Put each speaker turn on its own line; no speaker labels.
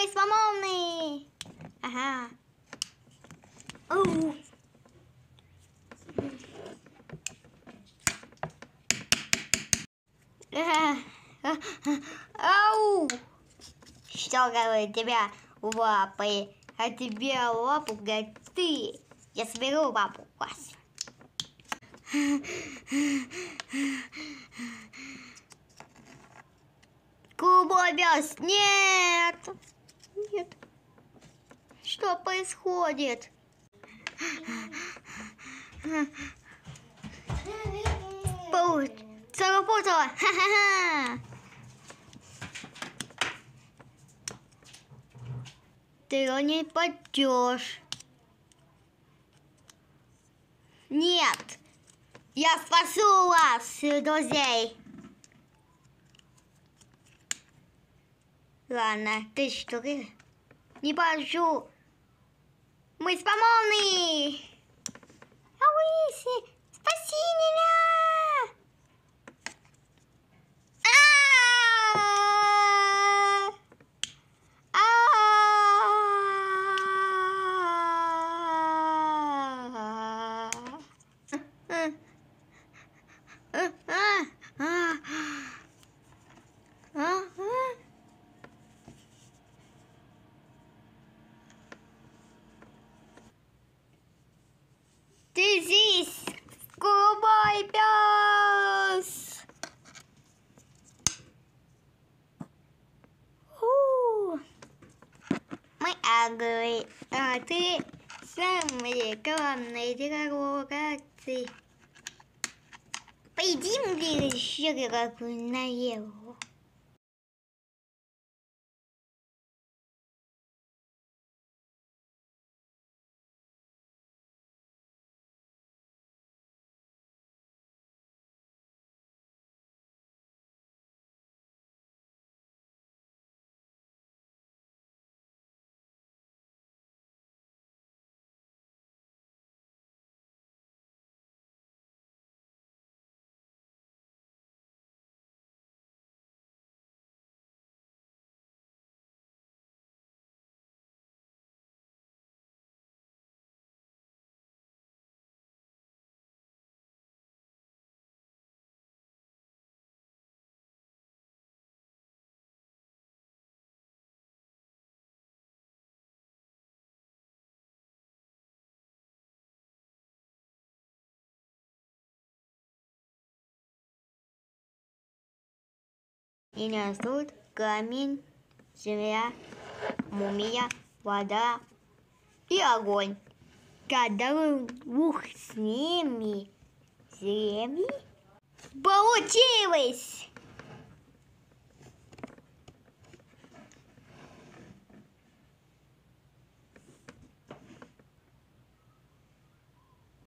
Мы свободны! Ага. Оу. Ау! Что говорит тебя лапы? А тебе лапу говорит ты. Я соберу лапу вас. Нет! Нет. Что происходит? Получ. Заработала! Ты его не пойдешь. Нет! Я спасу вас, друзей! Ладно, ты что? Не пойду. Мы спамоны! Ауиси, спаси меня! А! А! А! А! А! Ты здесь, голубой пес! У. Агры, а ты самый главный дорогатый. Поедим ли еще какую наеву? Меня ждут камень, земля, мумия, вода и огонь. Когда вы двух с ними, с ними, получилось!